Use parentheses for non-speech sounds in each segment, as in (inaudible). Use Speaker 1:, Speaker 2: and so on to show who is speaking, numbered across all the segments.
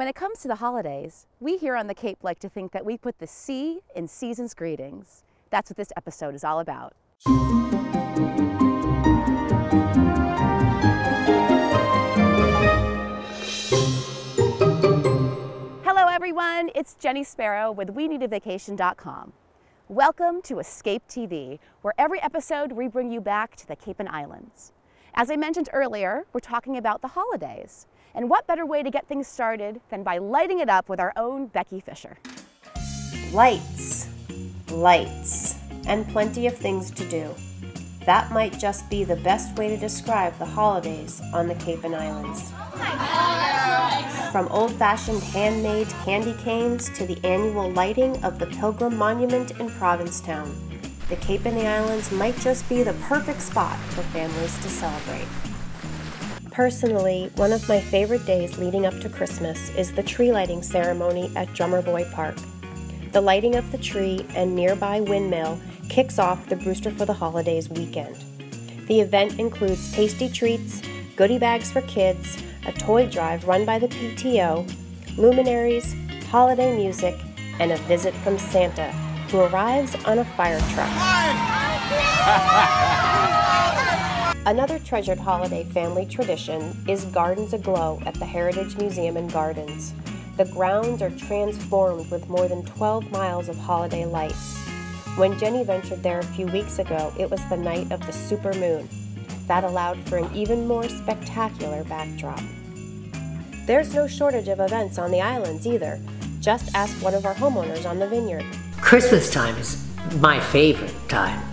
Speaker 1: When it comes to the holidays, we here on the Cape like to think that we put the C in season's greetings. That's what this episode is all about. Hello, everyone. It's Jenny Sparrow with WeNeedAVacation.com. Welcome to Escape TV, where every episode we bring you back to the Cape and Islands. As I mentioned earlier, we're talking about the holidays. And what better way to get things started than by lighting it up with our own Becky Fisher?
Speaker 2: Lights, lights, and plenty of things to do. That might just be the best way to describe the holidays on the Cape and Islands. From old fashioned handmade candy canes to the annual lighting of the Pilgrim Monument in Provincetown, the Cape and the Islands might just be the perfect spot for families to celebrate. Personally, one of my favorite days leading up to Christmas is the tree lighting ceremony at Drummer Boy Park. The lighting of the tree and nearby windmill kicks off the Brewster for the Holidays weekend. The event includes tasty treats, goodie bags for kids, a toy drive run by the PTO, luminaries, holiday music, and a visit from Santa, who arrives on a fire truck. (laughs) (laughs) Another treasured holiday family tradition is Gardens Aglow at the Heritage Museum and Gardens. The grounds are transformed with more than 12 miles of holiday lights. When Jenny ventured there a few weeks ago, it was the night of the super moon. That allowed for an even more spectacular backdrop. There's no shortage of events on the islands either. Just ask one of our homeowners on the vineyard.
Speaker 3: Christmas time is my favorite time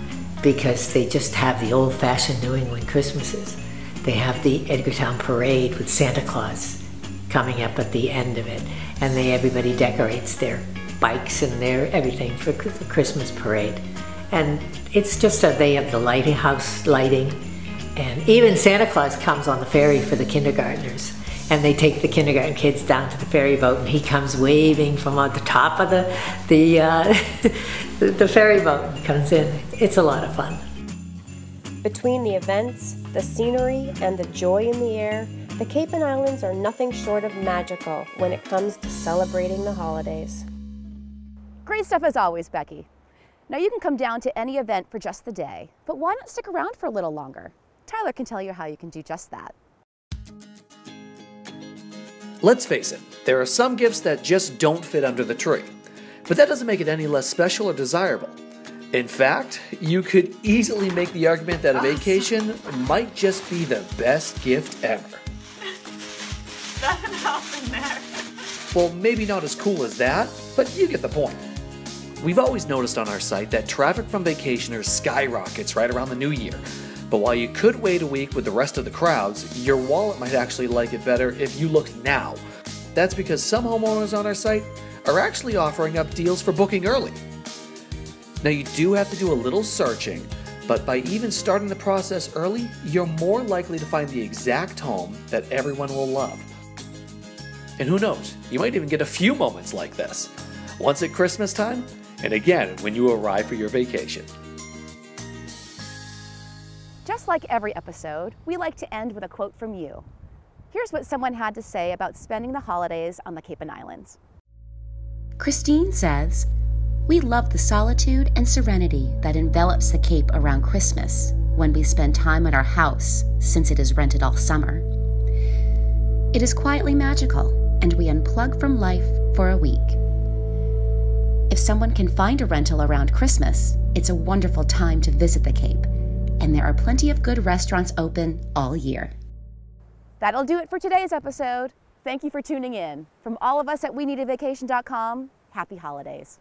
Speaker 3: because they just have the old fashioned New England Christmases. They have the Edgartown Parade with Santa Claus coming up at the end of it, and they everybody decorates their bikes and their everything for the Christmas parade. And it's just a they have the lighthouse lighting, and even Santa Claus comes on the ferry for the kindergartners. And they take the kindergarten kids down to the ferry boat, and he comes waving from on the top of the the uh, (laughs) the ferry boat comes in. It's a lot of fun.
Speaker 2: Between the events, the scenery, and the joy in the air, the Cape and Islands are nothing short of magical when it comes to celebrating the holidays.
Speaker 1: Great stuff as always, Becky. Now you can come down to any event for just the day, but why not stick around for a little longer? Tyler can tell you how you can do just that.
Speaker 4: Let's face it, there are some gifts that just don't fit under the tree. But that doesn't make it any less special or desirable. In fact, you could easily make the argument that a vacation might just be the best gift ever.
Speaker 5: Nothing happened there.
Speaker 4: Well, maybe not as cool as that, but you get the point. We've always noticed on our site that traffic from vacationers skyrockets right around the new year. But while you could wait a week with the rest of the crowds, your wallet might actually like it better if you looked now. That's because some homeowners on our site are actually offering up deals for booking early. Now, you do have to do a little searching, but by even starting the process early, you're more likely to find the exact home that everyone will love. And who knows, you might even get a few moments like this. Once at Christmas time, and again when you arrive for your vacation.
Speaker 1: Just like every episode, we like to end with a quote from you. Here's what someone had to say about spending the holidays on the Cape and Islands.
Speaker 6: Christine says, We love the solitude and serenity that envelops the Cape around Christmas when we spend time at our house since it is rented all summer. It is quietly magical, and we unplug from life for a week. If someone can find a rental around Christmas, it's a wonderful time to visit the Cape, and there are plenty of good restaurants open all year.
Speaker 1: That'll do it for today's episode. Thank you for tuning in. From all of us at WeNeedAVacation.com, happy holidays.